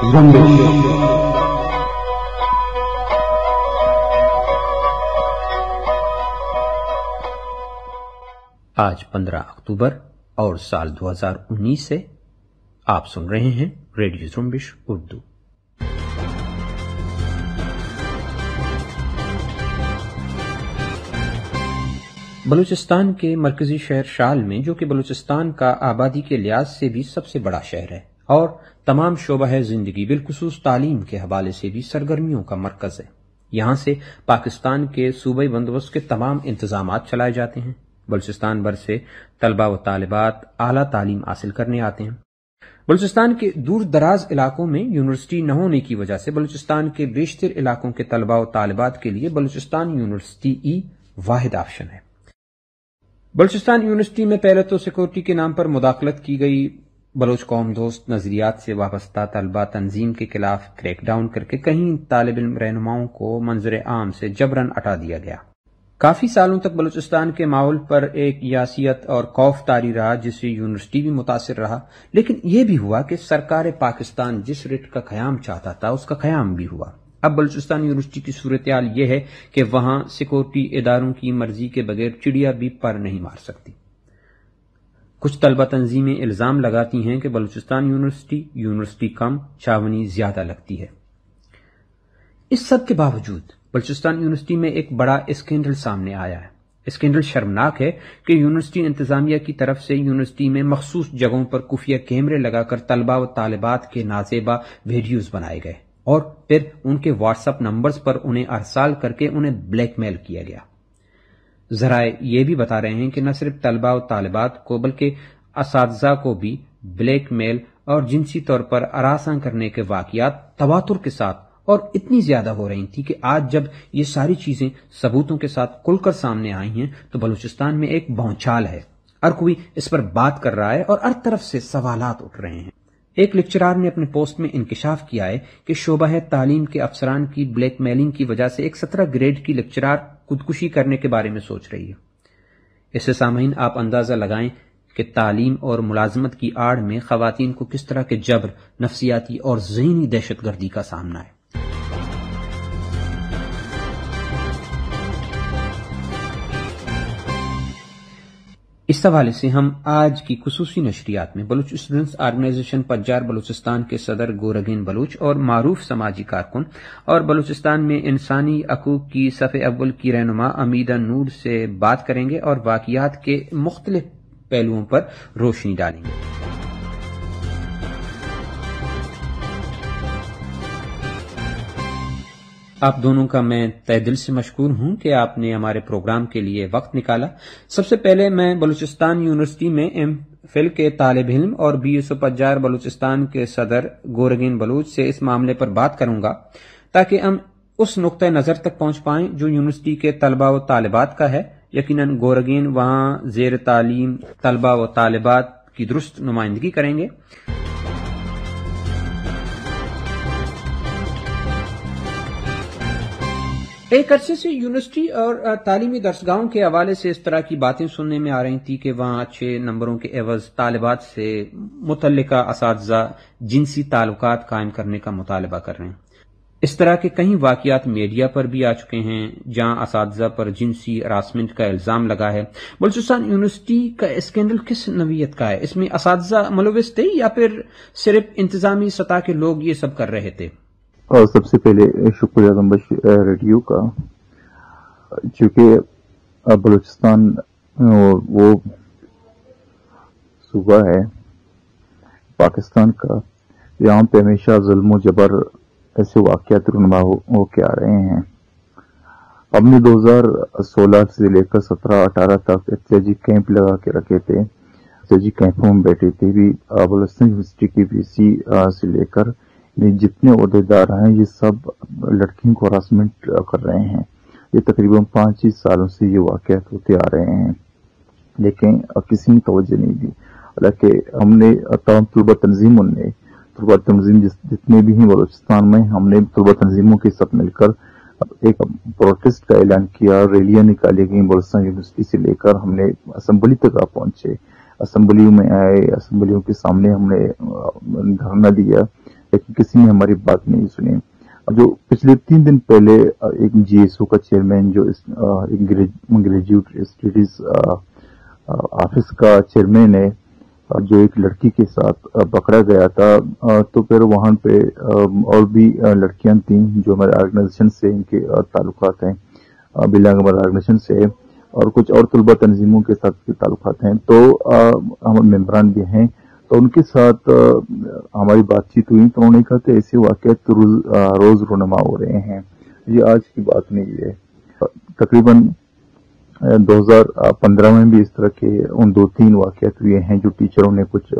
آج پندرہ اکتوبر اور سال دو ہزار انیس سے آپ سن رہے ہیں ریڈیو زمبش اردو۔ بلوچستان کے مرکزی شہر شال میں، جو کہ بلوچستان کا آبادی کے لحاظ سے بھی سب سے بڑا شہر ہے اور تمام شعبہ زندگی بالخصوص تعلیم کے حوالے سے بھی سرگرمیوں کا مرکز ہے۔ یہاں سے پاکستان کے صوبائی بندوبست کے تمام انتظامات چلائے جاتے ہیں۔ بلوچستان بھر سے طلبہ و طالبات اعلیٰ تعلیم حاصل کرنے آتے ہیں۔ بلوچستان کے دور دراز علاقوں میں یونیورسٹی نہ ہونے کی وجہ سے بلوچستان کے بیشتر علاقوں کے طلبہ و طالبات کے لیے بلوچستان یونیورسٹی ای واحد آپشن ہے۔ بلوچستان یونیورسٹی میں پہلے تو سیکورٹی کے نام پر مداخلت کی گئی۔ بلوچ قوم دوست نظریات سے وابستہ طلبہ تنظیم کے خلاف کریک ڈاؤن کر کے کہیں طالب علم رہنماؤں کو منظر عام سے جبرن اٹھا دیا گیا۔ کافی سالوں تک بلوچستان کے ماحول پر ایک یاسیت اور خوف تاری رہا، جس سے یونیورسٹی بھی متاثر رہا۔ لیکن یہ بھی ہوا کہ سرکار پاکستان جس ریٹ کا قیام چاہتا تھا، اس کا قیام بھی ہوا۔ اب بلوچستان یونیورسٹی کی صورتحال یہ ہے کہ وہاں سیکورٹی اداروں کی مرضی کے بغیر چڑیا بھی پر نہیں مار سکتی۔ کچھ طلبہ تنظیمیں الزام لگاتی ہیں کہ بلوچستان یونیورسٹی یونیورسٹی کم، چاونی زیادہ لگتی ہے۔ اس سب کے باوجود بلوچستان یونیورسٹی میں ایک بڑا اسکینڈل سامنے آیا ہے۔ اسکینڈل شرمناک ہے کہ یونیورسٹی انتظامیہ کی طرف سے یونیورسٹی میں مخصوص جگہوں پر خفیہ کیمرے لگا کر طلبہ و طالبات کے نازیبا ویڈیوز بنائے گئے اور پھر ان کے واٹس اپ نمبرز پر انہیں ارسال کر کے انہیں بلیک میل کیا گیا۔ ذرائع یہ بھی بتا رہے ہیں کہ نہ صرف طلبہ و طالبات کو بلکہ اساتذہ کو بھی بلیک میل اور جنسی طور پر اراساں کرنے کے واقعات تواتر کے ساتھ اور اتنی زیادہ ہو رہی تھی کہ آج جب یہ ساری چیزیں ثبوتوں کے ساتھ کل کر سامنے آئی ہیں تو بلوچستان میں ایک بہنچال ہے۔ ہر کوئی اس پر بات کر رہا ہے اور ہر طرف سے سوالات اٹھ رہے ہیں۔ ایک لیکچرار نے اپنے پوسٹ میں انکشاف کیا ہے کہ شعبہ تعلیم کے افسران کی بلیک میلنگ کی وجہ سے ایک سترہ گریڈ کی لیکچرار خودکشی کرنے کے بارے میں سوچ رہی ہے۔ اس سے سامعین آپ اندازہ لگائیں کہ تعلیم اور ملازمت کی آڑ میں خواتین کو کس طرح کے جبر، نفسیاتی اور ذہنی دہشت گردی کا سامنا ہے۔ اس حوالے سے ہم آج کی خصوصی نشریات میں بلوچ اسٹوڈنٹس آرگنائزیشن پنجار بلوچستان کے صدر گورگین بلوچ اور معروف سماجی کارکن اور بلوچستان میں انسانی حقوق کی صف اول کی رہنما امیدہ نور سے بات کریں گے اور واقعات کے مختلف پہلوؤں پر روشنی ڈالیں گے۔ آپ دونوں کا میں تہ دل سے مشکور ہوں کہ آپ نے ہمارے پروگرام کے لیے وقت نکالا۔ سب سے پہلے میں بلوچستان یونیورسٹی میں ایم فل کے طالب علم اور B S O Pajjar Balochistan کے صدر گورگین بلوچ سے اس معاملے پر بات کروں گا تاکہ ہم اس نقطۂ نظر تک پہنچ پائیں جو یونیورسٹی کے طلبہ و طالبات کا ہے۔ یقیناً گورگین وہاں زیر تعلیم طلبہ و طالبات کی درست نمائندگی کریں گے۔ ایک عرصے سے یونیورسٹی اور تعلیمی درسگاہوں کے حوالے سے اس طرح کی باتیں سننے میں آ رہی تھی کہ وہاں اچھے نمبروں کے عوض طالبات سے متعلقہ اساتذہ جنسی تعلقات قائم کرنے کا مطالبہ کر رہے ہیں۔ اس طرح کے کئی واقعات میڈیا پر بھی آ چکے ہیں جہاں اساتذہ پر جنسی ہراسمنٹ کا الزام لگا ہے۔ بلوچستان یونیورسٹی کا اسکینڈل کس نوعیت کا ہے؟ اس میں اساتذہ ملوث تھے یا پھر صرف انتظامی سطح کے لوگ یہ سب کر رہے تھے؟ اور سب سے پہلے شکریہ گمبش ریڈیو کا، چونکہ بلوچستان وہ صوبہ ہے، پاکستان کا، یہاں پہ ہمیشہ ظلم و جبر ایسے واقعات رنما ہو کے آ رہے ہیں۔ ہم نے دو ہزار سولہ سے لے کر سترہ اٹھارہ تک احتجاجی کیمپ لگا کے رکھے تھے۔ احتجاجی کیمپوں میں بیٹھے تھے بھی بلوچستان یونیورسٹی کی بی سی سے لے کر جتنے عہدیدار ہیں، یہ سب لڑکیوں کو ہراسمنٹ کر رہے ہیں۔ یہ تقریباً پانچ ہی سالوں سے یہ واقعات ہوتے آ رہے ہیں۔ لیکن کسی نے توجہ نہیں دی۔ حالانکہ ہم نے تمام طلبہ تنظیموں نے طلبہ تنظیم جتنے بھی ہیں، بلوچستان میں ہم نے طلبہ تنظیموں کے ساتھ مل کر ایک پروٹیسٹ کا اعلان کیا، ریلیاں نکالی گئی بلوچستان یونیورسٹی سے لے کر ہم نے اسمبلی تک آ پہنچے۔ اسمبلیوں میں آئے، اسمبلیوں کے سامنے ہم نے دھرنا دیا۔ لیکن کسی نے ہماری بات نہیں سنی۔ جو پچھلے تین دن پہلے ایک جی ایس او کا چیئرمین جو گریجویٹ اسٹڈیز آفس کا چیئرمین ہے جو ایک لڑکی کے ساتھ پکڑا گیا تھا تو پھر وہاں پہ اور بھی لڑکیاں تھیں جو ہمارے آرگنائزیشن سے ان کے تعلقات ہیں۔ بلانگ ہمارے آرگنائزیشن سے اور کچھ اور طلبہ تنظیموں کے ساتھ تعلقات ہیں۔ تو ہم ممبران بھی ہیں۔ تو ان کے ساتھ ہماری بات چیت ہوئی تو انہوں نے کہا کہ ایسے واقعات روز رونما ہو رہے ہیں۔ یہ آج کی بات نہیں ہے۔ تقریباً دو ہزار پندرہ میں بھی اس طرح کے ان دو تین واقعات ہوئے ہیں جو ٹیچروں نے کچھ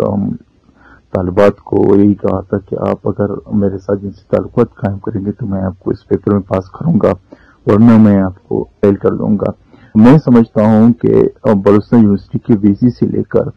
طالبات کو یہی کہا تھا کہ آپ اگر میرے ساتھ جن سے تعلقات قائم کریں گے تو میں آپ کو اس پیپر میں پاس کروں گا ورنہ میں آپ کو فیل کر دوں گا۔ میں سمجھتا ہوں کہ بلوچستان یونیورسٹی کے وی سی سے لے کر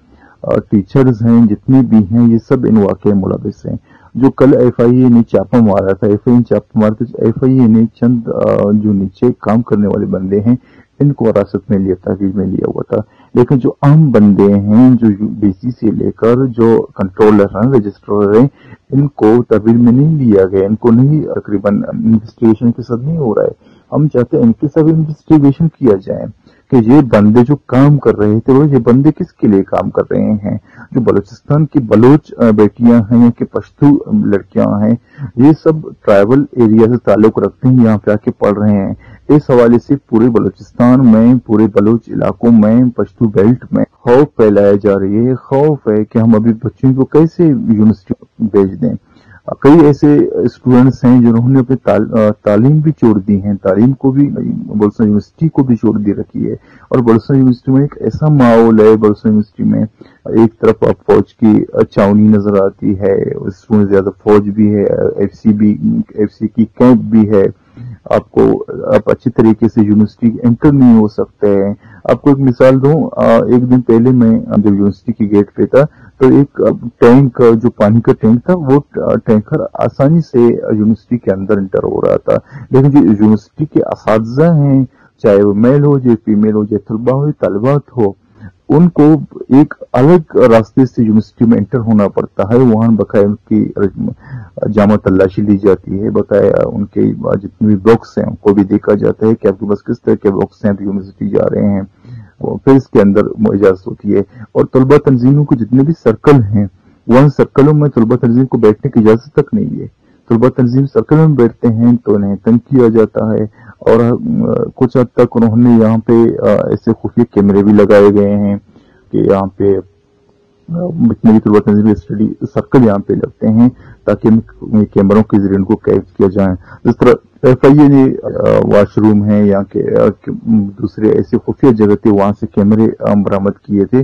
ٹیچرز ہیں جتنے بھی ہیں، یہ سب ان واقع ملوث ہیں۔ جو کل ایف آئی اے نے چاپا مارا تھا ایف آئی اے چاپا مارا تھا ایف آئی اے نے چند جو نیچے کام کرنے والے بندے ہیں، ان کو وراثت میں لیا تحویل میں لیا ہوا تھا۔ لیکن جو عام بندے ہیں، جو بی سی سے لے کر جو کنٹرولر ہیں رجسٹرر ہیں، ان کو تحویل میں نہیں لیا گیا۔ ان کو نہیں، تقریباً انویسٹیگیشن کے ساتھ نہیں ہو رہا ہے۔ ہم چاہتے ہیں ان کے ساتھ انویسٹیگیشن کیا جائے۔ کہ یہ بندے جو کام کر رہے تھے، وہ یہ بندے کس کے لیے کام کر رہے ہیں؟ جو بلوچستان کی بلوچ بیٹیاں ہیں یا کہ پشتو لڑکیاں ہیں، یہ سب ٹرائبل ایریا سے تعلق رکھتے ہیں، یہاں پہ آ کے پڑھ رہے ہیں۔ اس حوالے سے پورے بلوچستان میں، پورے بلوچ علاقوں میں، پشتو بیلٹ میں خوف پھیلایا جا رہی ہے۔ خوف ہے کہ ہم ابھی بچوں کو کیسے یونیورسٹی بھیج دیں۔ کئی ایسے اسٹوڈینٹس ہیں جنہوں نے اپنی تعلیم بھی چھوڑ دی ہیں، تعلیم کو بھی بلسان یونیورسٹی کو بھی چھوڑ دی رکھی ہے اور بلسان یونیورسٹی میں ایک ایسا ماحول ہے بلسان یونیورسٹی میں ایک طرف فوج کی چاونی نظر آتی ہے اس میں زیادہ فوج بھی ہے ایف سی بھی ایف سی کی کیمپ بھی ہے۔ آپ کو، آپ اچھی طریقے سے یونیورسٹی انٹر نہیں ہو سکتے ہیں۔ آپ کو ایک مثال دوں ایک دن پہلے میں جب یونیورسٹی کی گیٹ پہ تھا تو ایک ٹینک، جو پانی کا ٹینک تھا، وہ ٹینکر آسانی سے یونیورسٹی کے اندر انٹر ہو رہا تھا۔ لیکن جو یونیورسٹی کے اساتذہ ہیں، چاہے وہ میل ہو، چاہے فیمیل ہو، چاہے طلبا ہو طالبات ہو، ان کو ایک الگ راستے سے یونیورسٹی میں انٹر ہونا پڑتا ہے۔ وہاں بقایا ان کی جامع تلاشی لی جاتی ہے، بقایا ان کے جتنے بھی باکس ہیں، ان کو بھی دیکھا جاتا ہے کہ آپ کے پاس کس طرح کے باکس ہیں، تو یونیورسٹی جا رہے ہیں۔ پھر اس کے اندر اجازت ہوتی ہے۔ اور طلبہ تنظیموں کے جتنے بھی سرکل ہیں وہ سرکلوں میں طلبہ تنظیم کو بیٹھنے کی اجازت تک نہیں ہے۔ طلبہ تنظیم سرکل میں بیٹھتے ہیں تو انہیں تنگ کیا جاتا ہے۔ اور کچھ حد تک انہوں نے یہاں پہ ایسے خفیہ کیمرے بھی لگائے گئے ہیں کہ یہاں پہ جتنے بھی طلبہ تنظیم اسٹڈی سرکل یہاں پہ لگتے ہیں تاکہ کیمروں کے ذریعے ان کو قید کیا جائے۔ جس طرح ایف آئی اے واش روم ہے یا دوسرے ایسے خفیہ جگہ تھے وہاں سے کیمرے برآمد کیے تھے۔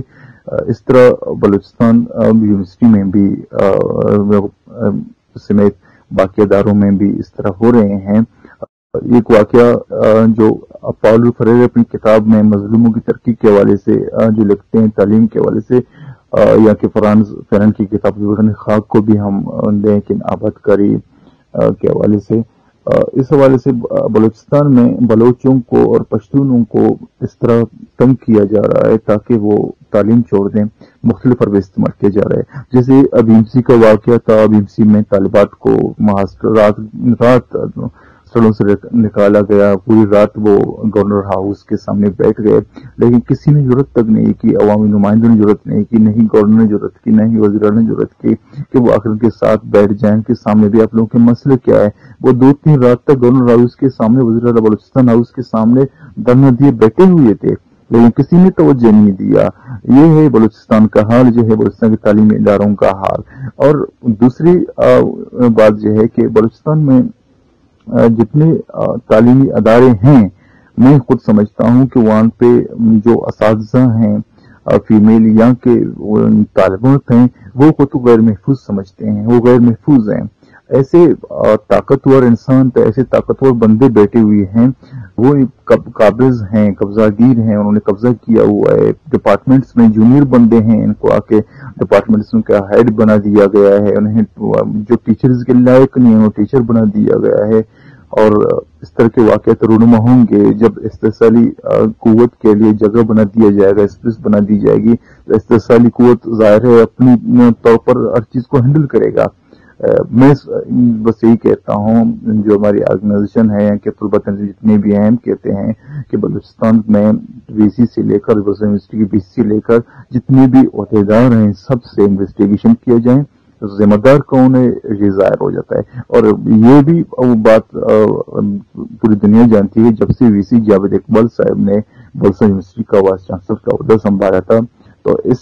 اس طرح بلوچستان یونیورسٹی میں بھی سمیت باقی اداروں میں بھی اس طرح ہو رہے ہیں۔ ایک واقعہ جو پاول فریر اپنی کتاب میں مظلوموں کی ترقی کے حوالے سے جو لکھتے ہیں، تعلیم کے حوالے سے یا کہ فرانز فرن کی کتاب خاک کو بھی ہم دیں کہ آباد کاری کے حوالے سے۔ اس حوالے سے بلوچستان میں بلوچوں کو اور پشتونوں کو اس طرح تنگ کیا جا رہا ہے تاکہ وہ تعلیم چھوڑ دیں، مختلف عربے استعمال کیا جا رہا ہے۔ جیسے ابھی کا واقعہ تھا، ابھی میں طالبات کو رات رات سڑوں سے نکالا گیا۔ پوری رات وہ گورنر ہاؤس کے سامنے بیٹھ گئے۔ لیکن کسی نے ضرورت تک نہیں کی، عوامی نمائندوں نے ضرورت نہیں کی، نہیں گورنر نے ضرورت کی، نہیں وزیر نے ضرورت کی کہ وہ آخر کے ساتھ بیٹھ جائیں کے سامنے بھی آپ لوگوں کے مسئلے کیا ہے وہ دو تین رات تک گورنر ہاؤس کے سامنے وزیر اعلیٰ بلوچستان ہاؤس کے سامنے دھرنا دیے بیٹھے ہوئے تھے۔ لیکن کسی نے توجہ نہیں دیا۔ یہ ہے بلوچستان کا حال جو ہے بلوچستان کے تعلیمی اداروں کا حال۔ اور دوسری بات یہ ہے کہ بلوچستان میں جتنے تعلیمی ادارے ہیں، میں خود سمجھتا ہوں کہ وہاں پہ جو اساتذہ ہیں فیمیل یا کے طالبات ہیں، وہ خود غیر محفوظ سمجھتے ہیں، وہ غیر محفوظ ہیں۔ ایسے طاقتور انسان تو ایسے طاقتور بندے بیٹھے ہوئے ہیں، وہ قابض ہیں قبضہ گیر ہیں، انہوں نے قبضہ کیا ہوا ہے۔ ڈپارٹمنٹس میں جونیئر بندے ہیں، ان کو آ کے ڈپارٹمنٹس کا ہیڈ بنا دیا گیا ہے، انہیں جو ٹیچرز کے لائق نہیں ہیں وہ ٹیچر بنا دیا گیا ہے۔ اور اس طرح کے واقعات رونما ہوں گے۔ جب استحصالی قوت کے لیے جگہ بنا دیا جائے گا اسپیس بنا دی جائے گی، تو استحصالی قوت ظاہر ہے، اپنی طور پر ہر چیز کو ہینڈل کرے گا۔ میں بس یہی کہتا ہوں، جو ہماری آرگنائزیشن ہے کہ طلبہ تنظیم جتنے بھی ہیں کہتے ہیں کہ بلوچستان میں بی سی سے لے کر یونیورسٹی کی بی سی سے لے کر، جتنے بھی عہدیدار ہیں، سب سے انویسٹیگیشن کیا جائیں ذمہ دار کون ہے، یہ ظاہر ہو جاتا ہے۔ اور یہ بھی بات پوری دنیا جانتی ہے، جب سے وی سی جاوید اقبال صاحب نے بلسا یونیورسٹی کا وائس چانسلر کا عہدہ سنبھالا تھا، تو اس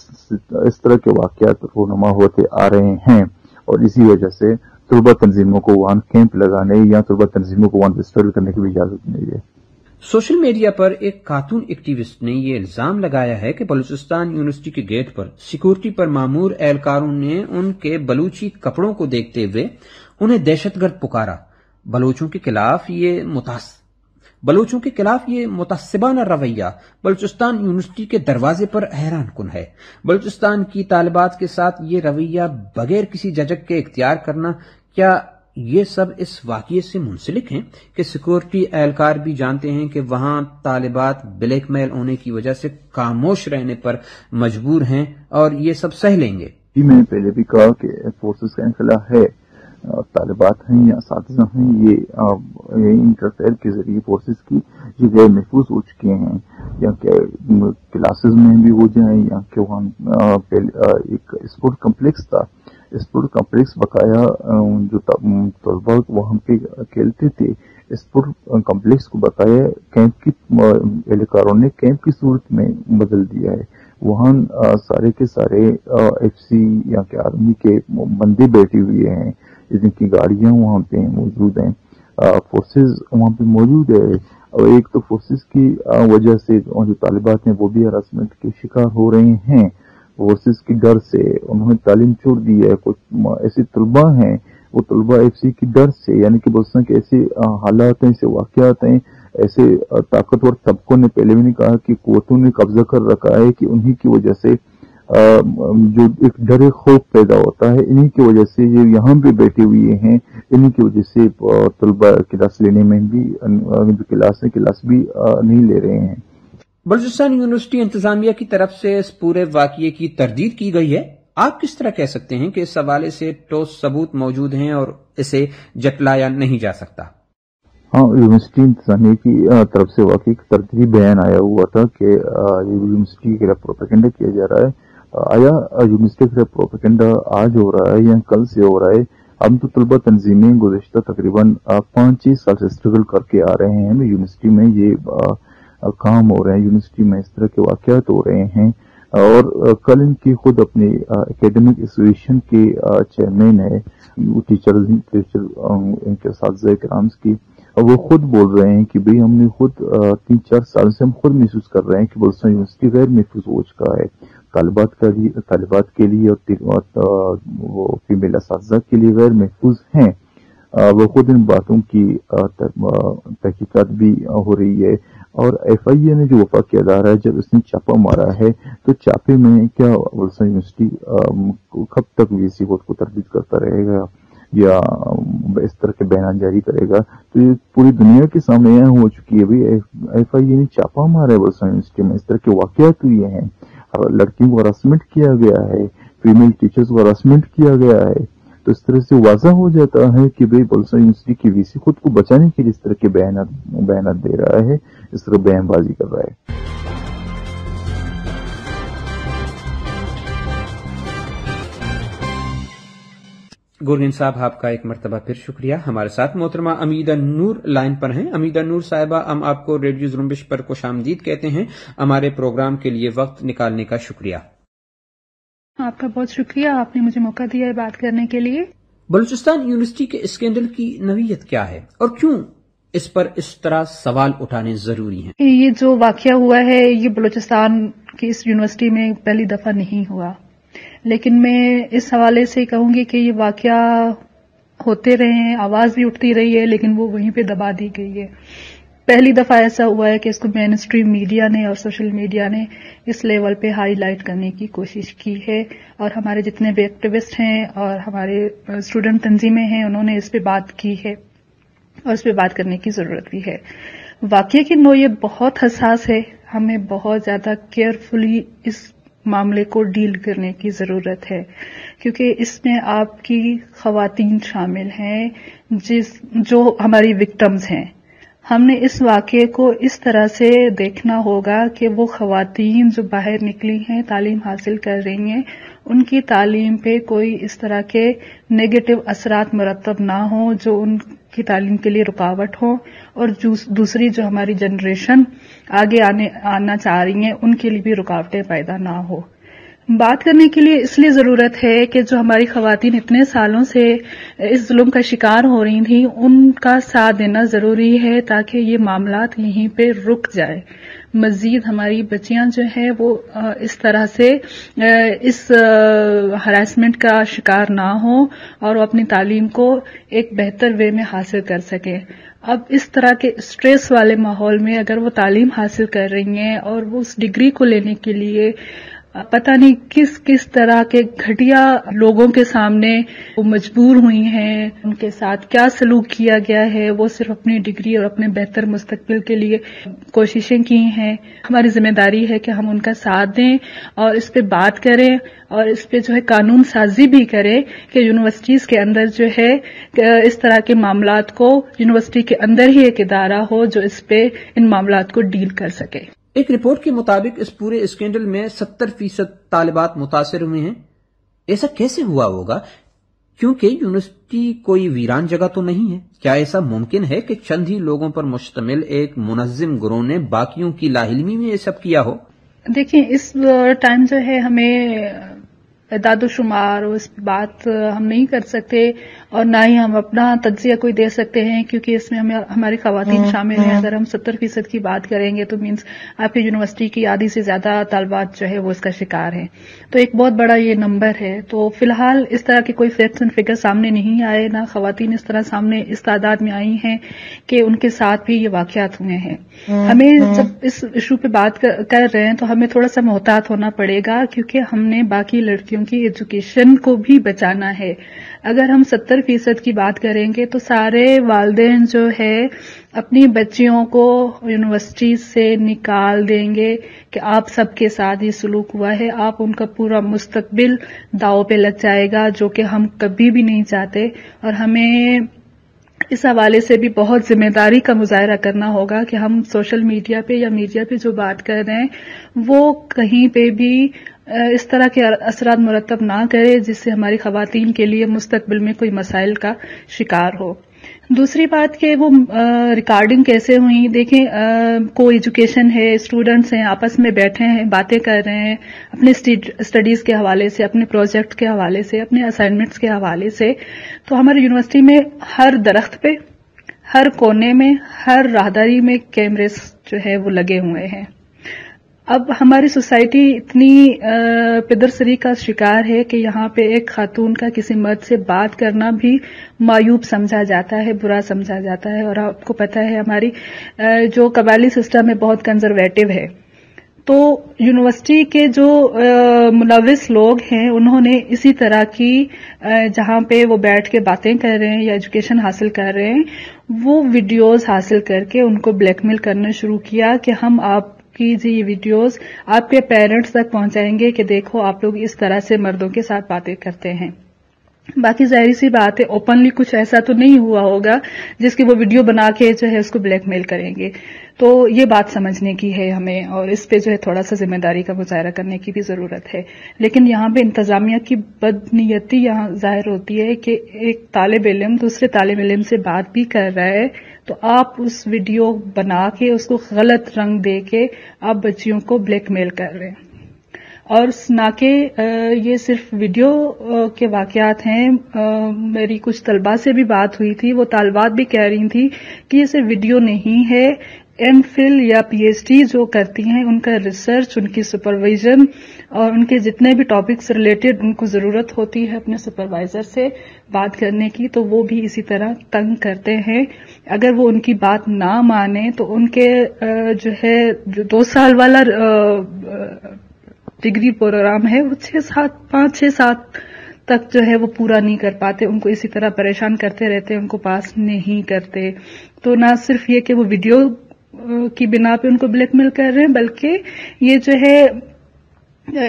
اس طرح کے واقعات رونما ہوتے آ رہے ہیں۔ اور اسی وجہ سے طلبہ تنظیموں کو وہاں کیمپ لگانے یا طلبہ تنظیموں کو وہاں ڈسٹرب کرنے کی بھی اجازت نہیں ہے۔ سوشل میڈیا پر ایک خاتون ایکٹیوسٹ نے یہ الزام لگایا ہے کہ بلوچستان یونیورسٹی کے گیٹ پر سیکورٹی پر معمور اہلکاروں نے ان کے بلوچی کپڑوں کو دیکھتے ہوئے انہیں دہشت گرد پکارا۔ بلوچوں کے خلاف یہ بلوچوں کے خلاف یہ متاثبانہ رویہ بلوچستان یونیورسٹی کے دروازے پر حیران کن ہے۔ بلوچستان کی طالبات کے ساتھ یہ رویہ بغیر کسی ججک کے اختیار کرنا کیا یہ سب اس واقعے سے منسلک ہیں کہ سیکورٹی اہلکار بھی جانتے ہیں کہ وہاں طالبات بلیک میل ہونے کی وجہ سے خاموش رہنے پر مجبور ہیں اور یہ سب سہ لیں گے۔ جی میں نے پہلے بھی کہا کہ فورسز کا انخلا ہے طالبات ہیں یا اساتذہ ہیں، یہ انٹرفیئر کے ذریعے فورسز کی یہ غیر محفوظ ہو چکے ہیں۔ یا کہ کلاسز میں بھی ہو جائیں، یا کہ وہاں ایک اسپورٹ کمپلیکس تھا۔ اسپورٹ کمپلیکس بقایا جو طلبا وہاں پہ کھیلتے تھے اسپورٹ کمپلیکس کو بقایا، کیمپ کی اہلکاروں نے کیمپ کی صورت میں بدل دیا ہے۔ وہاں سارے کے سارے ایف سی یا کہ آرمی کے بندے بیٹھے ہوئے ہیں، جن کی گاڑیاں وہاں پہ موجود ہیں۔ فورسز وہاں پہ موجود ہے۔ اور ایک تو فورسز کی وجہ سے جو طالبات ہیں، وہ بھی ہراسمنٹ کے شکار ہو رہے ہیں۔ فورسز کی ڈر سے، انہوں نے تعلیم چھوڑ دی ہے، کچھ ایسے طلبہ ہیں، وہ طلبہ ایف سی کی ڈر سے یعنی کہ بولتے کہ ایسے حالات ہیں، ایسے واقعات ہیں، ایسے طاقتور طبقوں نے پہلے بھی نہیں کہا کہ قوتوں نے قبضہ کر رکھا ہے کہ انہی کی وجہ سے جو ایک ڈر خوف پیدا ہوتا ہے، انہی کی وجہ سے یہ یہاں بھی بیٹھے ہوئے ہیں، انہی کی وجہ سے طلبہ کلاس لینے میں بھی کلاس کلاس بھی نہیں لے رہے ہیں۔ بلوچستان یونیورسٹی انتظامیہ کی طرف سے اس پورے واقعے کی تردید کی گئی ہے؟ آپ کس طرح کہہ سکتے ہیں کہ اس حوالے سے ٹوس ثبوت موجود ہیں اور اسے جٹلایا نہیں جا سکتا؟ ہاں یونیورسٹی انتظامیہ کی طرف سے واقعی تردید بیان آیا ہوا تھا کہ یونیورسٹی کے پروپیکنڈا کیا جا رہا ہے۔ آیا یونیورسٹی کے پروپیکنڈا آج ہو رہا ہے یا کل سے ہو رہا ہے؟ ہم تو طلبہ تنظیمیں گزشتہ تقریباً پانچ چھ سال سے اسٹرگل کر کے آ رہے ہیں۔ یونیورسٹی میں یہ کام ہو رہے ہیں، یونیورسٹی میں اس طرح کے واقعات ہو رہے ہیں۔ اور کل ان کی خود اپنی اکیڈمک ایسوسیشن کے چیئرمین ہے ٹیچر ان کے اساتذہ کرامس کی۔ وہ خود بول رہے ہیں کہ بھئی ہم نے خود تین چار سال سے ہم خود محسوس کر رہے ہیں کہ بلوچستان یونیورسٹی غیر محفوظ ہو چکا ہے۔ طالبات کا طالبات کے لیے اور وہ فیمیل اساتذہ کے لیے غیر محفوظ ہیں۔ وہ خود ان باتوں کی تحقیقات بھی ہو رہی ہے۔ اور ایف آئی اے نے جو وفاقی ادارہ ہے، جب اس نے چاپا مارا ہے، تو چاپے میں کیا ولسن یونیورسٹی کب تک وی سی خود کو تردید کرتا رہے گا یا اس طرح کے بیان جاری کرے گا؟ تو یہ پوری دنیا کے سامنے یہ ہو چکی ہے ایف آئی اے نے چاپا مارا ہے ولسن یونیورسٹی میں، اس طرح کے واقعات ہوئے ہیں۔ لڑکیوں کو ہراسمنٹ کیا گیا ہے فیمل ٹیچرز کو ہراسمنٹ کیا گیا ہے۔ تو اس طرح سے واضح ہو جاتا ہے کہ، بھائی بلسا یونیورسٹی کی وی سی خود کو بچانے کے لیے اس طرح کے بیانات بیانات دے رہا ہے۔ اس طرح بیان بازی کر رہا ہے۔ گورگن صاحب آپ کا ایک مرتبہ پھر شکریہ۔ ہمارے ساتھ محترمہ امیدہ نور لائن پر ہیں۔ امیدہ نور صاحبہ ہم آپ کو ریڈیو زرمبش پر خوش آمدید کہتے ہیں۔ ہمارے پروگرام کے لیے وقت نکالنے کا شکریہ۔ آپ کا بہت شکریہ۔ آپ نے مجھے موقع دیا ہے بات کرنے کے لیے۔ بلوچستان یونیورسٹی کے اسکینڈل کی نوعیت کیا ہے اور کیوں اس پر اس طرح سوال اٹھانے ضروری ہیں۔ یہ جو واقعہ ہوا ہے، یہ بلوچستان کی اس یونیورسٹی میں پہلی دفعہ نہیں ہوا۔ لیکن میں اس حوالے سے کہوں گی کہ یہ واقعہ ہوتے رہے ہیں، آواز بھی اٹھتی رہی ہے، لیکن وہ وہیں پہ دبا دی گئی ہے۔ پہلی دفعہ ایسا ہوا ہے کہ اس کو مین اسٹریم میڈیا نے اور سوشل میڈیا نے اس لیول پہ ہائی لائٹ کرنے کی کوشش کی ہے۔ اور ہمارے جتنے بھی ایکٹیوسٹ ہیں اور ہمارے اسٹوڈنٹ تنظیمیں ہیں، انہوں نے اس پہ بات کی ہے۔ اور اس پہ بات کرنے کی ضرورت بھی ہے۔ واقعہ کی نوعیت بہت حساس ہے، ہمیں بہت زیادہ کیئرفلی اس معاملے کو ڈیل کرنے کی ضرورت ہے۔ کیونکہ اس میں آپ کی خواتین شامل ہیں، جس جو ہماری وکٹمز ہیں۔ ہم نے اس واقعے کو اس طرح سے دیکھنا ہوگا کہ وہ خواتین جو باہر نکلی ہیں، تعلیم حاصل کر رہی ہیں ان کی تعلیم پہ کوئی اس طرح کے نگیٹو اثرات مرتب نہ ہوں جو ان کی تعلیم کے لیے رکاوٹ ہو اور دوسری جو ہماری جنریشن آگے آنے آنا چاہ رہی ہیں، ان کے لیے بھی رکاوٹیں پیدا نہ ہو بات کرنے کے لیے اس لیے ضرورت ہے کہ جو ہماری خواتین اتنے سالوں سے اس ظلم کا شکار ہو رہی تھیں، ان کا ساتھ دینا ضروری ہے تاکہ یہ معاملات یہیں پہ رک جائے۔ مزید ہماری بچیاں جو ہیں وہ اس طرح سے اس ہراسمنٹ کا شکار نہ ہوں اور وہ اپنی تعلیم کو ایک بہتر وے میں حاصل کر سکیں۔ اب اس طرح کے اسٹریس والے ماحول میں اگر وہ تعلیم حاصل کر رہی ہیں اور وہ اس ڈگری کو لینے کے لیے پتہ نہیں کس کس طرح کے گھٹیا لوگوں کے سامنے وہ مجبور ہوئی ہیں، ان کے ساتھ کیا سلوک کیا گیا ہے، وہ صرف اپنی ڈگری اور اپنے بہتر مستقبل کے لیے کوششیں کی ہیں۔ ہماری ذمہ داری ہے کہ ہم ان کا ساتھ دیں اور اس پہ بات کریں اور اس پہ جو ہے قانون سازی بھی کریں کہ یونیورسٹیز کے اندر جو ہے اس طرح کے معاملات کو یونیورسٹی کے اندر ہی ایک ادارہ ہو جو اس پہ ان معاملات کو ڈیل کر سکے۔ ایک رپورٹ کے مطابق اس پورے اسکینڈل میں ستر فیصد طالبات متاثر ہوئے ہیں۔ ایسا کیسے ہوا ہوگا؟ کیونکہ یونیورسٹی کوئی ویران جگہ تو نہیں ہے۔ کیا ایسا ممکن ہے کہ چند ہی لوگوں پر مشتمل ایک منظم گروہ نے باقیوں کی لاہلمی میں یہ سب کیا ہو؟ دیکھیں، اس ٹائم جو ہے ہمیں اعداد و شمار اس بات ہم نہیں کر سکتے۔ اور نہ ہی ہم اپنا تجزیہ کوئی دے سکتے ہیں کیونکہ اس میں ہماری خواتین شامل ہیں۔ اگر ہم ستر فیصد کی بات کریں گے تو مینس آپ کی یونیورسٹی کی آدھی سے زیادہ طالبات جو ہے وہ اس کا شکار ہیں۔ تو ایک بہت بڑا یہ نمبر ہے۔ تو فی الحال اس طرح کے کوئی فیکٹس اینڈ فگر سامنے نہیں آئے نہ خواتین اس طرح سامنے اس تعداد میں آئی ہیں کہ ان کے ساتھ بھی یہ واقعات ہوئے ہیں۔ ہمیں جب اس ایشو پہ بات کر رہے ہیں تو ہمیں تھوڑا سا محتاط ہونا پڑے گا کیونکہ ہم نے باقی لڑکیوں کی ایجوکیشن کو بھی بچانا ہے۔ اگر ہم ستر فیصد کی بات کریں گے تو سارے والدین جو ہے اپنی بچیوں کو یونیورسٹی سے نکال دیں گے کہ آپ سب کے ساتھ یہ سلوک ہوا ہے۔ آپ ان کا پورا مستقبل داؤ پہ لگ جائے گا جو کہ ہم کبھی بھی نہیں چاہتے۔ اور ہمیں اس حوالے سے بھی بہت ذمہ داری کا مظاہرہ کرنا ہوگا کہ ہم سوشل میڈیا پہ یا میڈیا پہ جو بات کر رہے ہیں، وہ کہیں پہ بھی اس طرح کے اثرات مرتب نہ کرے جس سے ہماری خواتین کے لیے مستقبل میں کوئی مسائل کا شکار ہو۔ دوسری بات کہ وہ ریکارڈنگ کیسے ہوئی دیکھیں کو ایجوکیشن ہے اسٹوڈنٹس ہیں، آپس میں بیٹھے ہیں، باتیں کر رہے ہیں، اپنے اسٹڈیز کے حوالے سے، اپنے پروجیکٹ کے حوالے سے، اپنے اسائنمنٹس کے حوالے سے۔ تو ہماری یونیورسٹی میں ہر درخت پہ، ہر کونے میں، ہر راہداری میں کیمرے جو ہے وہ لگے ہوئے ہیں۔ اب ہماری سوسائٹی اتنی پدرسری کا شکار ہے کہ یہاں پہ ایک خاتون کا کسی مرد سے بات کرنا بھی معیوب سمجھا جاتا ہے، برا سمجھا جاتا ہے، اور آپ کو پتا ہے ہماری جو قبائلی سسٹم ہے بہت کنزرویٹو ہے۔ تو یونیورسٹی کے جو ملوث لوگ ہیں، انہوں نے اسی طرح کی جہاں پہ وہ بیٹھ کے باتیں کر رہے ہیں یا ایجوکیشن حاصل کر رہے ہیں، وہ ویڈیوز حاصل کر کے ان کو بلیک میل کرنا شروع کیا کہ ہم آپ جی یہ ویڈیوز آپ کے پیرنٹس تک پہنچائیں گے کہ دیکھو آپ لوگ اس طرح سے مردوں کے ساتھ باتیں کرتے ہیں۔ باقی ظاہری سی بات ہے اوپنلی کچھ ایسا تو نہیں ہوا ہوگا جس کی وہ ویڈیو بنا کے جو ہے اس کو بلیک میل کریں گے۔ تو یہ بات سمجھنے کی ہے ہمیں اور اس پہ جو ہے تھوڑا سا ذمہ داری کا مظاہرہ کرنے کی بھی ضرورت ہے۔ لیکن یہاں پہ انتظامیہ کی بدنیتی یہاں ظاہر ہوتی ہے کہ ایک طالب علم دوسرے طالب علم سے بات بھی کر رہا ہے۔ تو آپ اس ویڈیو بنا کے اس کو غلط رنگ دے کے آپ بچیوں کو بلیک میل کر رہے ہیں۔ اور نہ کہ یہ صرف ویڈیو کے واقعات ہیں۔ میری کچھ طلبہ سے بھی بات ہوئی تھی۔ وہ طالبات بھی کہہ رہی تھی کہ یہ صرف ویڈیو نہیں ہے۔ ایم فل یا پی ایچ ڈی جو کرتی ہیں، ان کا ریسرچ ان کی سپرویژن اور ان کے جتنے بھی ٹاپکس ریلیٹڈ ان کو ضرورت ہوتی ہے اپنے سپروائزر سے بات کرنے کی، تو وہ بھی اسی طرح تنگ کرتے ہیں۔ اگر وہ ان کی بات نہ مانے، تو ان کے جو ہے، جو دو سال والا ڈگری پروگرام ہے، وہ چھ سات، پانچ چھ سات تک جو ہے وہ پورا نہیں کر پاتے، ان کو اسی طرح پریشان کرتے رہتے، ان کو پاس نہیں کرتے۔ تو نہ صرف یہ کہ وہ ویڈیو کی بنا پہ ان کو بلیک میل کر رہے ہیں، بلکہ یہ جو ہے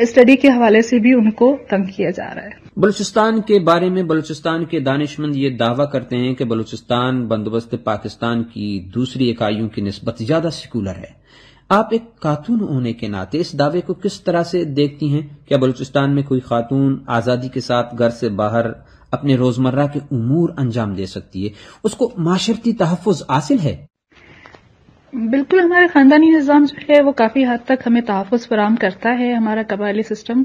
اسٹڈی کے حوالے سے بھی ان کو تنگ کیا جا رہا ہے۔ بلوچستان کے بارے میں، بلوچستان کے دانشمند یہ دعویٰ کرتے ہیں کہ بلوچستان بندوبست پاکستان کی دوسری اکائیوں کی نسبت زیادہ سیکولر ہے۔ آپ ایک خاتون ہونے کے ناطے اس دعوے کو کس طرح سے دیکھتی ہیں؟ کیا بلوچستان میں کوئی خاتون آزادی کے ساتھ گھر سے باہر اپنے روزمرہ کے امور انجام دے سکتی ہے؟ اس کو معاشرتی تحفظ حاصل ہے؟ بالکل ہمارے خاندانی نظام جو ہے وہ کافی حد تک ہمیں تحفظ فراہم کرتا ہے، ہمارا قبائلی سسٹم۔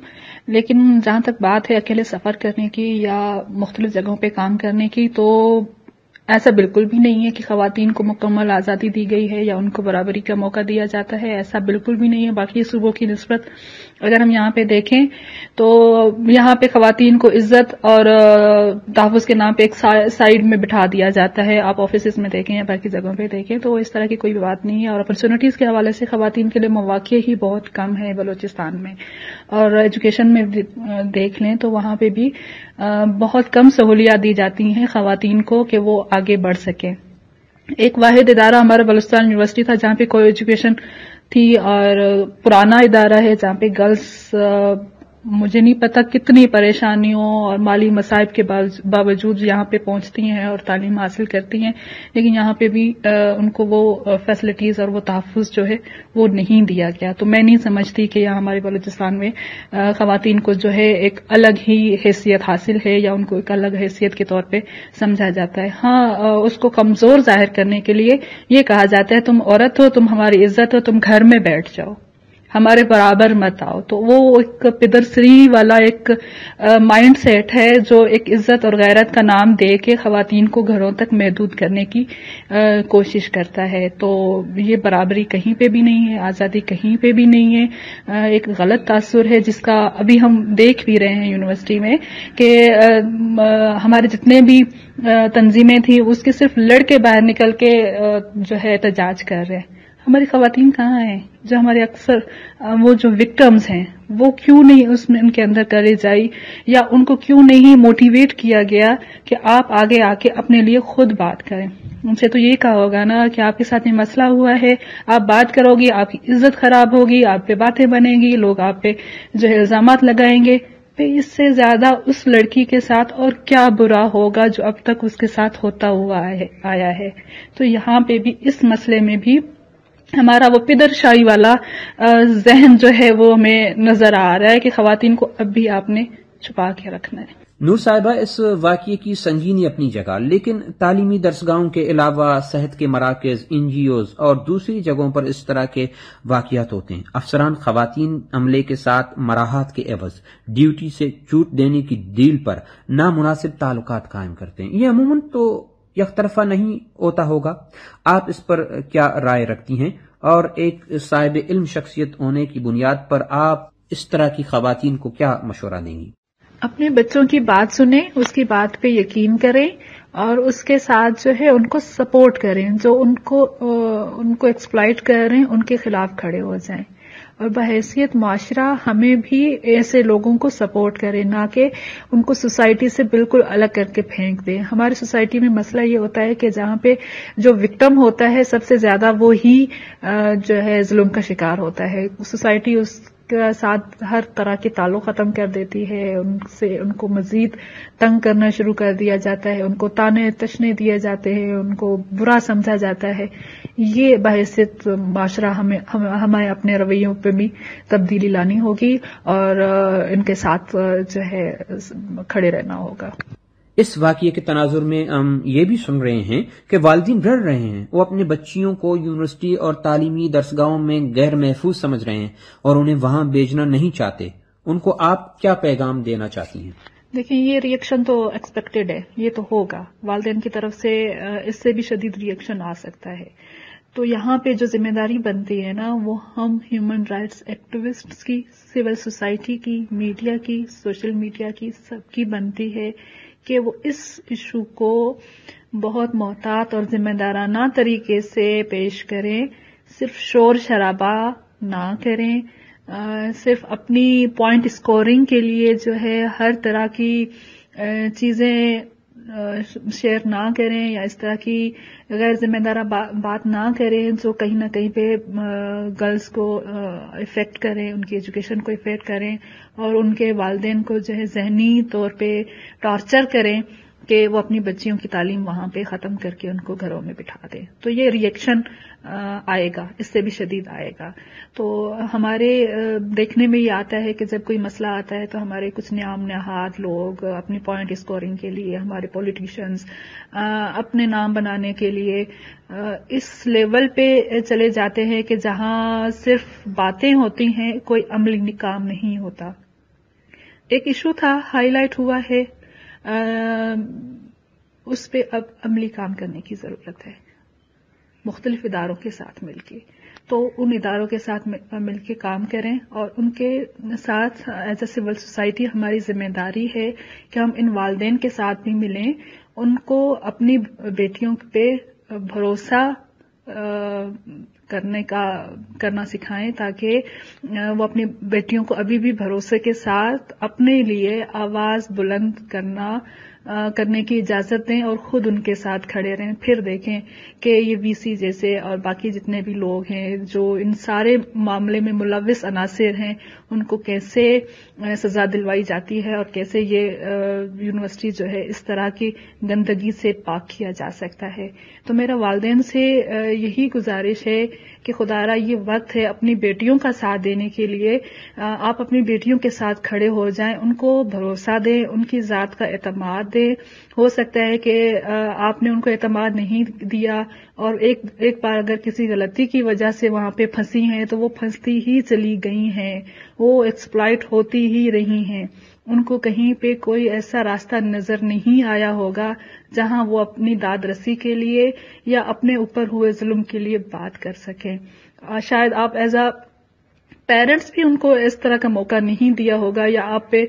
لیکن جہاں تک بات ہے اکیلے سفر کرنے کی یا مختلف جگہوں پہ کام کرنے کی، تو ایسا بالکل بھی نہیں ہے کہ خواتین کو مکمل آزادی دی گئی ہے یا ان کو برابری کا موقع دیا جاتا ہے، ایسا بالکل بھی نہیں ہے۔ باقی صوبوں کی نسبت اگر ہم یہاں پہ دیکھیں تو یہاں پہ خواتین کو عزت اور تحفظ کے نام پہ ایک سائڈ میں بٹھا دیا جاتا ہے۔ آپ آفیسز میں دیکھیں یا باقی جگہوں پہ دیکھیں تو اس طرح کی کوئی بات نہیں ہے اور اپرچونیٹیز کے حوالے سے خواتین کے لیے مواقع ہی بہت کم ہے بلوچستان میں۔ اور ایجوکیشن میں دیکھ لیں تو وہاں پہ بھی بہت کم سہولیات دی جاتی ہیں خواتین کو کہ وہ آگے بڑھ سکیں۔ ایک واحد ادارہ ہمارا بلوچستان یونیورسٹی تھا جہاں پہ کوئی ایجوکیشن تھی اور پرانا ادارہ ہے جہاں پہ گرلس مجھے نہیں پتا کتنی پریشانیوں اور مالی مصائب کے باوجود یہاں پہ پہنچتی ہیں اور تعلیم حاصل کرتی ہیں، لیکن یہاں پہ بھی ان کو وہ فیسلٹیز اور وہ تحفظ جو ہے وہ نہیں دیا گیا۔ تو میں نہیں سمجھتی کہ یہاں ہمارے بلوچستان میں خواتین کو جو ہے ایک الگ ہی حیثیت حاصل ہے یا ان کو ایک الگ حیثیت کے طور پہ سمجھا جاتا ہے۔ ہاں اس کو کمزور ظاہر کرنے کے لیے یہ کہا جاتا ہے، تم عورت ہو، تم ہماری عزت ہو، تم گھر میں بیٹھ جاؤ۔ ہمارے برابر مت آؤ۔ تو وہ ایک پدرسری والا ایک مائنڈ سیٹ ہے جو ایک عزت اور غیرت کا نام دے کے خواتین کو گھروں تک محدود کرنے کی کوشش کرتا ہے۔ تو یہ برابری کہیں پہ بھی نہیں ہے، آزادی کہیں پہ بھی نہیں ہے۔ ایک غلط تاثر ہے جس کا ابھی ہم دیکھ بھی رہے ہیں یونیورسٹی میں کہ ہمارے جتنے بھی تنظیمیں تھیں، اس کے صرف لڑکے باہر نکل کے جو ہے احتجاج کر رہے ہیں۔ ہماری خواتین کہاں ہیں؟ جو ہمارے اکثر وہ جو وکٹمز ہیں، وہ کیوں نہیں اس میں ان کے اندر کرے جائی؟ یا ان کو کیوں نہیں موٹیویٹ کیا گیا کہ آپ آگے آ کے اپنے لیے خود بات کریں؟ ان سے تو یہ کہا ہوگا نا کہ آپ کے ساتھ یہ مسئلہ ہوا ہے، آپ بات کرو گی، آپ کی عزت خراب ہوگی، آپ پہ باتیں بنیں گی، لوگ آپ پہ جو ہے الزامات لگائیں گے۔ پہ اس سے زیادہ اس لڑکی کے ساتھ اور کیا برا ہوگا جو اب تک اس کے ساتھ ہوتا ہوا آیا ہے؟ تو یہاں پہ بھی اس مسئلے میں بھی ہمارا وہ پدر شاہی والا ذہن جو ہے وہ ہمیں نظر آ رہا ہے کہ خواتین کو اب بھی آپ نے چھپا کے رکھنا ہے۔ نور صاحبہ، اس واقعے کی سنگینی اپنی جگہ، لیکن تعلیمی درسگاہوں کے علاوہ صحت کے مراکز این جی اوز اور دوسری جگہوں پر اس طرح کے واقعات ہوتے ہیں۔ افسران خواتین عملے کے ساتھ مراحت کے عوض، ڈیوٹی سے چوٹ دینے کی ڈیل پر نامناسب تعلقات قائم کرتے ہیں۔ یہ عموماً تو یک طرفہ نہیں ہوتا ہوگا۔ آپ اس پر کیا رائے رکھتی ہیں؟ اور ایک صاحب علم شخصیت ہونے کی بنیاد پر آپ اس طرح کی خواتین کو کیا مشورہ دیں گی؟ اپنے بچوں کی بات سنیں، اس کی بات پہ یقین کریں اور اس کے ساتھ جو ہے ان کو سپورٹ کریں، جو ان کو ان کو ایکسپلائٹ کر رہے ہیں ان کے خلاف کھڑے ہو جائیں۔ اور بحیثیت معاشرہ ہمیں بھی ایسے لوگوں کو سپورٹ کرے، نہ کہ ان کو سوسائٹی سے بالکل الگ کر کے پھینک دے۔ ہماری سوسائٹی میں مسئلہ یہ ہوتا ہے کہ جہاں پہ جو وکٹم ہوتا ہے، سب سے زیادہ وہ ہی جو ہے ظلم کا شکار ہوتا ہے۔ سوسائٹی اس کے ساتھ ہر طرح کے تعلق ختم کر دیتی ہے، ان سے، ان کو مزید تنگ کرنا شروع کر دیا جاتا ہے، ان کو تانے تشنے دیے جاتے ہیں، ان کو برا سمجھا جاتا ہے۔ یہ بحثیت معاشرہ ہمیں ہمیں اپنے رویوں پہ بھی تبدیلی لانی ہوگی اور ان کے ساتھ جو ہے، کھڑے رہنا ہوگا۔ اس واقعے کے تناظر میں ہم یہ بھی سن رہے ہیں کہ والدین ڈر رہے ہیں۔ وہ اپنے بچیوں کو یونیورسٹی اور تعلیمی درسگاہوں میں غیر محفوظ سمجھ رہے ہیں اور انہیں وہاں بھیجنا نہیں چاہتے۔ ان کو آپ کیا پیغام دینا چاہتی ہیں؟ دیکھیں، یہ ریئیکشن تو ایکسپیکٹڈ ہے، یہ تو ہوگا۔ والدین کی طرف سے اس سے بھی شدید ریئیکشن آ سکتا ہے۔ تو یہاں پہ جو ذمہ داری بنتی ہے نا، وہ ہم ہیومن رائٹس ایکٹیوسٹ کی سول سوسائٹی کی میڈیا کی سوشل میڈیا کی، سب کی بنتی ہے۔ کہ وہ اس ایشو کو بہت محتاط اور ذمہ دارانہ طریقے سے پیش کریں، صرف شور شرابہ نہ کریں صرف اپنی پوائنٹ اسکورنگ کے لیے جو ہے ہر طرح کی چیزیں شیئر نہ کریں یا اس طرح کی غیر ذمہ دارہ بات نہ کریں جو کہیں نہ کہیں پہ گرلس کو افیکٹ کریں، ان کی ایجوکیشن کو افیکٹ کریں اور ان کے والدین کو جو ہے ذہنی طور پہ ٹارچر کریں۔ کہ وہ اپنی بچیوں کی تعلیم وہاں پہ ختم کر کے ان کو گھروں میں بٹھا دیں تو یہ ریئیکشن آئے گا، اس سے بھی شدید آئے گا۔ تو ہمارے دیکھنے میں یہ آتا ہے کہ جب کوئی مسئلہ آتا ہے تو ہمارے کچھ نیام، نہاد لوگ اپنی پوائنٹ اسکورنگ کے لیے، ہمارے پولیٹیشنز اپنے نام بنانے کے لیے اس لیول پہ چلے جاتے ہیں کہ جہاں صرف باتیں ہوتی ہیں، کوئی عملی کام نہیں ہوتا۔ ایک ایشو تھا ہائی لائٹ ہوا ہے اس پہ اب عملی کام کرنے کی ضرورت ہے۔ مختلف اداروں کے ساتھ مل کے۔ تو ان اداروں کے ساتھ مل کے کام کریں اور ان کے ساتھ ایز اے سول سوسائٹی ہماری ذمہ داری ہے کہ ہم ان والدین کے ساتھ بھی ملیں۔ ان کو اپنی بیٹیوں پہ بھروسہ کرنے کا، کرنا سکھائیں تاکہ وہ اپنی بیٹیوں کو ابھی بھی بھروسے کے ساتھ اپنے لیے آواز بلند کرنا کرنے کی اجازت دیں اور خود ان کے ساتھ کھڑے رہیں۔ پھر دیکھیں کہ یہ وی سی جیسے اور باقی جتنے بھی لوگ ہیں جو ان سارے معاملے میں ملوث عناصر ہیں، ان کو کیسے سزا دلوائی جاتی ہے اور کیسے یہ یونیورسٹی جو ہے اس طرح کی گندگی سے پاک کیا جا سکتا ہے۔ تو میرا والدین سے یہی گزارش ہے کہ خدا را یہ وقت ہے اپنی بیٹیوں کا ساتھ دینے کے لیے آپ اپنی بیٹیوں کے ساتھ کھڑے ہو جائیں، ان کو بھروسہ دیں، ان کی ذات کا اعتماد دیں ہو سکتا ہے کہ آپ نے ان کو اعتماد نہیں دیا اور ایک ایک بار اگر کسی غلطی کی وجہ سے وہاں پہ پھنسی ہیں تو وہ پھنستی ہی چلی گئی ہیں، وہ ایکسپلائٹ ہوتی ہی رہی ہیں۔ ان کو کہیں پہ کوئی ایسا راستہ نظر نہیں آیا ہوگا جہاں وہ اپنی داد رسی کے لیے یا اپنے اوپر ہوئے ظلم کے لیے بات کر سکیں۔ شاید آپ ایز اے پیرنٹس بھی ان کو اس طرح کا موقع نہیں دیا ہوگا یا آپ پہ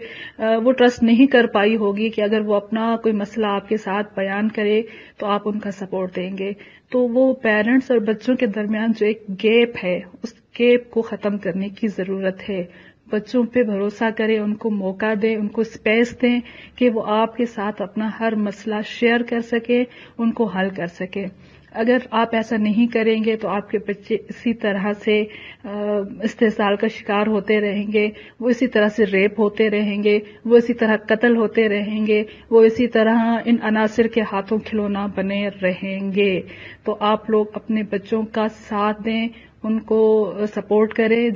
وہ ٹرسٹ نہیں کر پائی ہوگی کہ اگر وہ اپنا کوئی مسئلہ آپ کے ساتھ بیان کرے تو آپ ان کا سپورٹ دیں گے۔ تو وہ پیرنٹس اور بچوں کے درمیان جو ایک گیپ ہے، اس گیپ کو ختم کرنے کی ضرورت ہے۔ بچوں پہ بھروسہ کریں، ان کو موقع دیں، ان کو اسپیس دیں کہ وہ آپ کے ساتھ اپنا ہر مسئلہ شیئر کر سکے ان کو حل کر سکے اگر آپ ایسا نہیں کریں گے تو آپ کے بچے اسی طرح سے استحصال کا شکار ہوتے رہیں گے، وہ اسی طرح سے ریپ ہوتے رہیں گے، وہ اسی طرح قتل ہوتے رہیں گے، وہ اسی طرح ان عناصر کے ہاتھوں کھلونا بنے رہیں گے۔ تو آپ لوگ اپنے بچوں کا ساتھ دیں، ان کو سپورٹ کریں۔